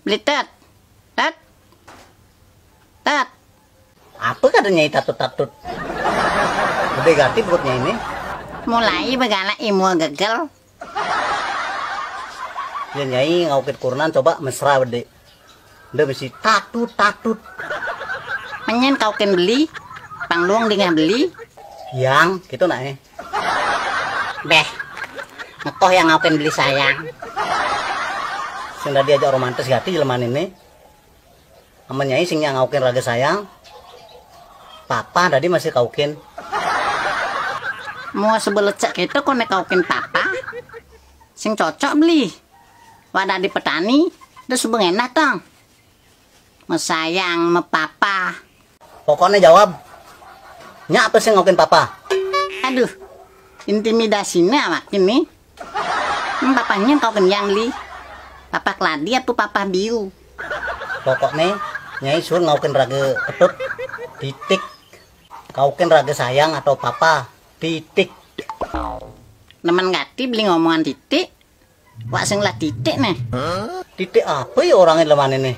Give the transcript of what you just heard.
Beli tet. Tet. Tet. Apa kata nyai tatut-tatut? Gede gati perutnya ini. Mulai begala imu gagal. Ya nyai ngaukit kurnan coba mesra bede. Udah mesti tatut-tatut. Menyen kau ken beli. Pangluang dengan beli. Yang gitu nak eh. Beh. Ngekoh yang kau ken beli sayang. Sing tadi aja romantis gati jelman ini. Aman nyai sing yang ngaukin raga sayang. Papa tadi masih kaukin. Mau sebelecek itu kau nek kau ken papa. Sing cocok beli. Wadah di petani. Udah subeng enak tong. Mesayang, mepapa. Pokoknya jawab. Nya apa sih ngaukin papa? Aduh, intimidasinya makin nih. Papanya kau kenyang li. Papa Klandi apa Papa Biu? Pokoknya Nyai sur ngaukin raga ketut titik kaukin raga sayang atau papa titik Nemen ngati beli ngomongan titik Wak sing lah titik nih huh? Titik apa ya orangnya leman ini?